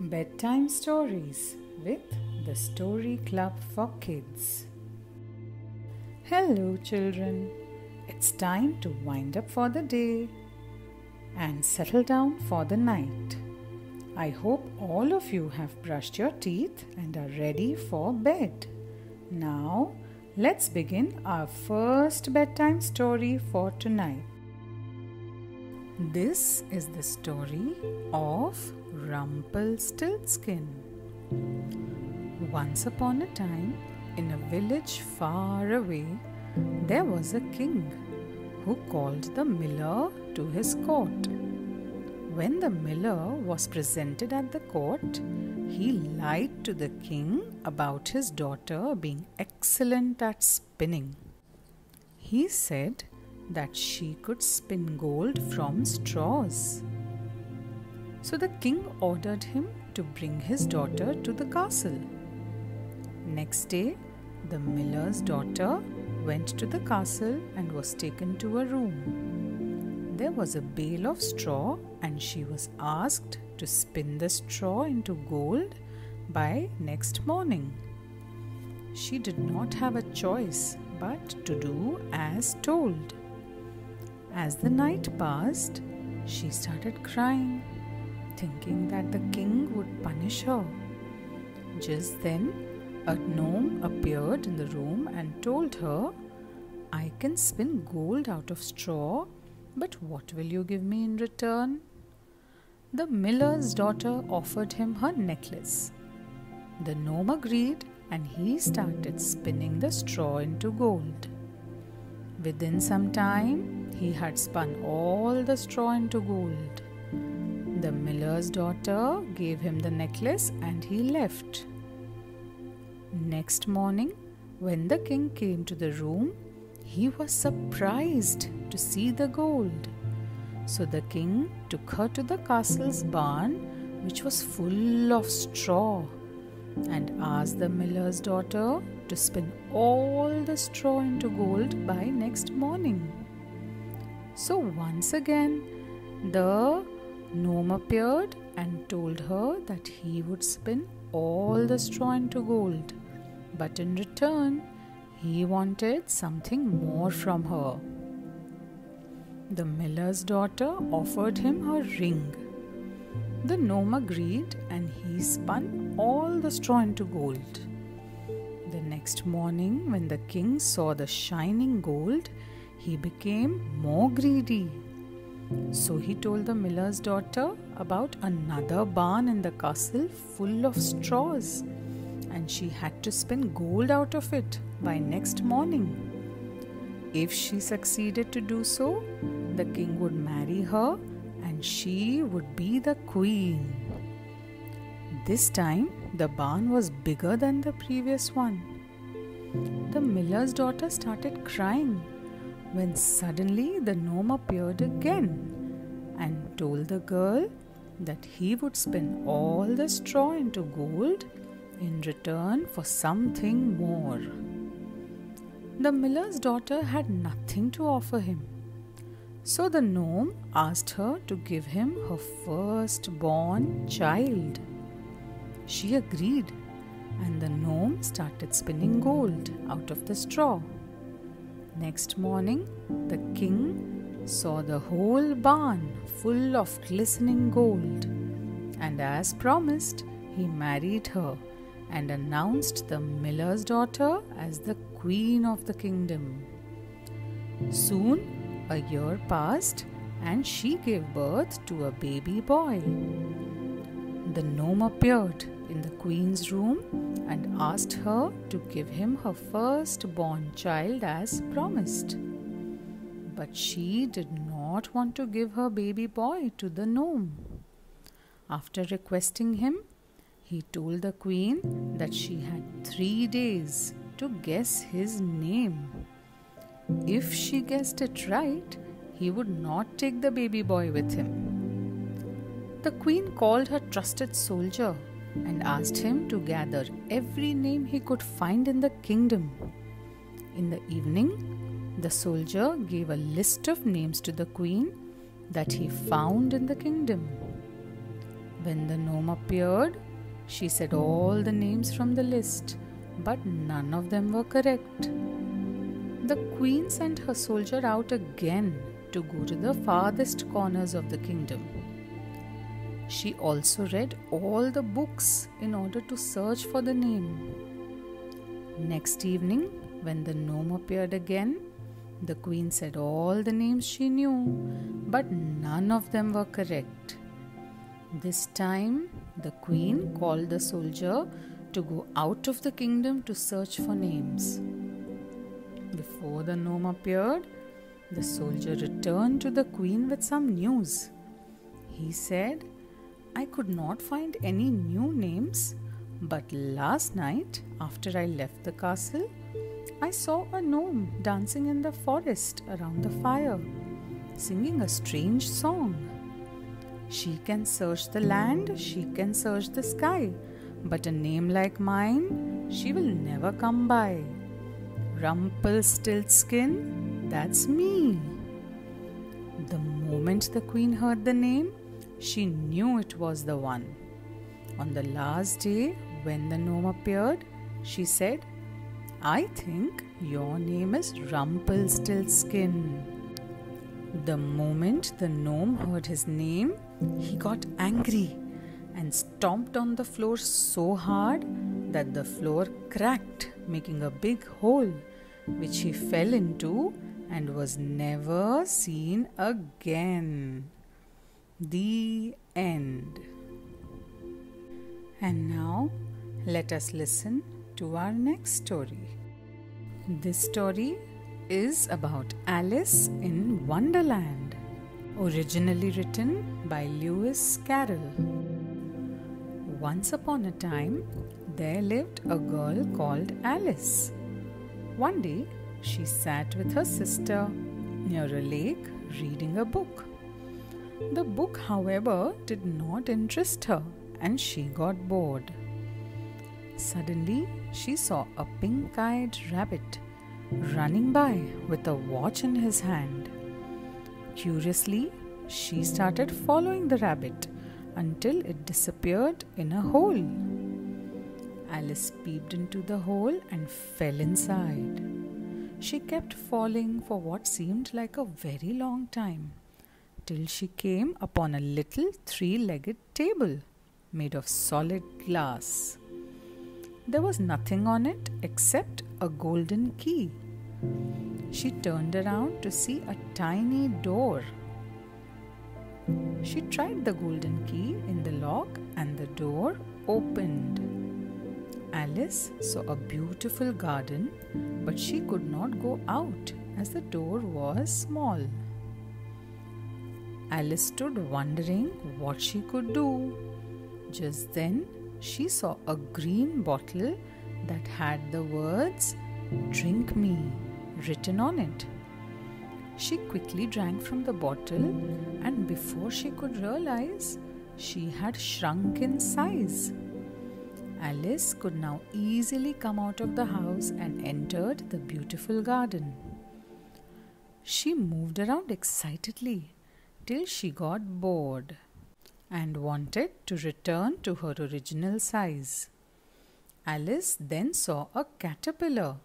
Bedtime Stories with the Story Club for Kids. Hello, children. It's time to wind up for the day and settle down for the night. I hope all of you have brushed your teeth and are ready for bed. Now, let's begin our first bedtime story for tonight. This is the story of Rumpelstiltskin. Once upon a time, in a village far away, there was a king who called the miller to his court. When the miller was presented at the court, he lied to the king about his daughter being excellent at spinning. He said that she could spin gold from straws. So the king ordered him to bring his daughter to the castle. Next day, the miller's daughter went to the castle and was taken to a room. There was a bale of straw, and she was asked to spin the straw into gold by next morning. She did not have a choice but to do as told. As the night passed, she started crying, thinking that the king would punish her. Just then, a gnome appeared in the room and told her, I can spin gold out of straw, but what will you give me in return? The miller's daughter offered him her necklace. The gnome agreed and he started spinning the straw into gold. Within some time, he had spun all the straw into gold. The miller's daughter gave him the necklace and he left. Next morning, when the king came to the room, he was surprised to see the gold. So the king took her to the castle's barn, which was full of straw, and asked the miller's daughter to spin all the straw into gold by next morning. So once again, the gnome appeared and told her that he would spin all the straw into gold, but in return, he wanted something more from her. The miller's daughter offered him her ring. The gnome agreed and he spun all the straw into gold. The next morning, when the king saw the shining gold, he became more greedy. So he told the miller's daughter about another barn in the castle full of straws, and she had to spin gold out of it by next morning. If she succeeded to do so, the king would marry her and she would be the queen. This time, the barn was bigger than the previous one. The miller's daughter started crying when suddenly the gnome appeared again and told the girl that he would spin all the straw into gold in return for something more. The miller's daughter had nothing to offer him. So the gnome asked her to give him her first-born child. She agreed, and the gnome started spinning gold out of the straw. Next morning, the king saw the whole barn full of glistening gold, and as promised, he married her and announced the miller's daughter as the queen of the kingdom. Soon, a year passed, and she gave birth to a baby boy. The gnome appeared in the queen's room and asked her to give him her first-born child as promised. But she did not want to give her baby boy to the gnome. After requesting him, he told the queen that she had three days to guess his name. If she guessed it right, he would not take the baby boy with him. The queen called her trusted soldier and asked him to gather every name he could find in the kingdom. In the evening, the soldier gave a list of names to the queen that he found in the kingdom. When the gnome appeared, she said all the names from the list, but none of them were correct. The queen sent her soldier out again to go to the farthest corners of the kingdom. She also read all the books in order to search for the name. Next evening, when the gnome appeared again, the queen said all the names she knew, but none of them were correct. This time, the queen called the soldier to go out of the kingdom to search for names. Before the gnome appeared, the soldier returned to the queen with some news. He said, I could not find any new names, but last night, after I left the castle, I saw a gnome dancing in the forest around the fire, singing a strange song. She can search the land, she can search the sky, but a name like mine, she will never come by. Rumpelstiltskin, that's me. The moment the queen heard the name, she knew it was the one. On the last day, when the gnome appeared, she said, I think your name is Rumpelstiltskin. The moment the gnome heard his name, he got angry and stomped on the floor so hard that the floor cracked, making a big hole, which he fell into and was never seen again. The end. And now let us listen to our next story. This story is about Alice in Wonderland, originally written by Lewis Carroll. Once upon a time, there lived a girl called Alice. One day, she sat with her sister near a lake reading a book. The book, however, did not interest her and she got bored. Suddenly, she saw a pink eyed rabbit running by with a watch in his hand. Curiously, she started following the rabbit until it disappeared in a hole. Alice peeped into the hole and fell inside. She kept falling for what seemed like a very long time till she came upon a little three legged table made of solid glass. There was nothing on it except a golden key. She turned around to see a tiny door. She tried the golden key in the lock and the door opened. Alice saw a beautiful garden, but she could not go out as the door was small. Alice stood wondering what she could do. Just then, she saw a green bottle that had the words Drink Me written on it. She quickly drank from the bottle, and before she could realize, she had shrunk in size. Alice could now easily come out of the house and entered the beautiful garden. She moved around excitedly till she got bored and wanted to return to her original size. Alice then saw a caterpillar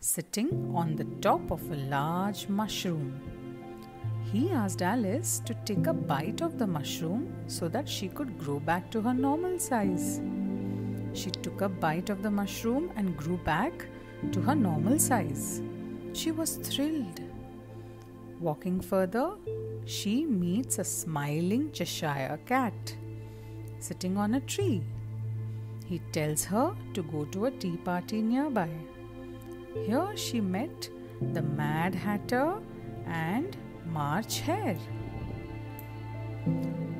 sitting on the top of a large mushroom. He asked Alice to take a bite of the mushroom so that she could grow back to her normal size. She took a bite of the mushroom and grew back to her normal size. She was thrilled. Walking further, she meets a smiling Cheshire cat sitting on a tree. He tells her to go to a tea party nearby. Here she met the Mad Hatter and March Hare.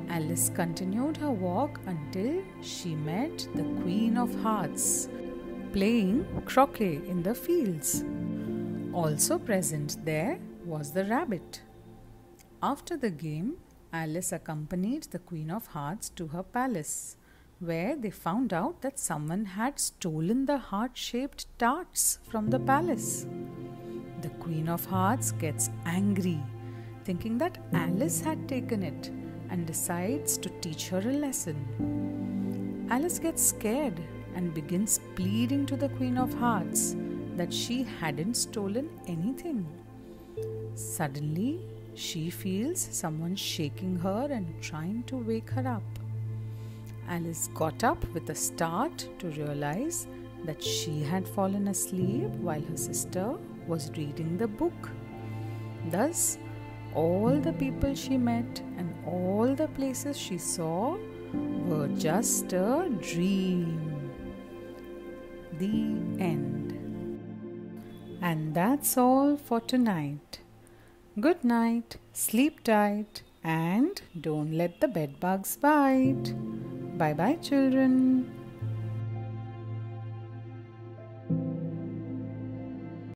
Alice continued her walk until she met the Queen of Hearts playing croquet in the fields. Also present there was the rabbit. After the game, Alice accompanied the Queen of Hearts to her palace, where they found out that someone had stolen the heart shaped tarts from the palace. The Queen of Hearts gets angry, thinking that Alice had taken it, and decides to teach her a lesson. Alice gets scared and begins pleading to the Queen of Hearts that she hadn't stolen anything. Suddenly, she feels someone shaking her and trying to wake her up. Alice got up with a start to realize that she had fallen asleep while her sister was reading the book. Thus, all the people she met and all the places she saw were just a dream. The end. And that's all for tonight. Good night, sleep tight, and don't let the bed bugs bite. Bye bye, children.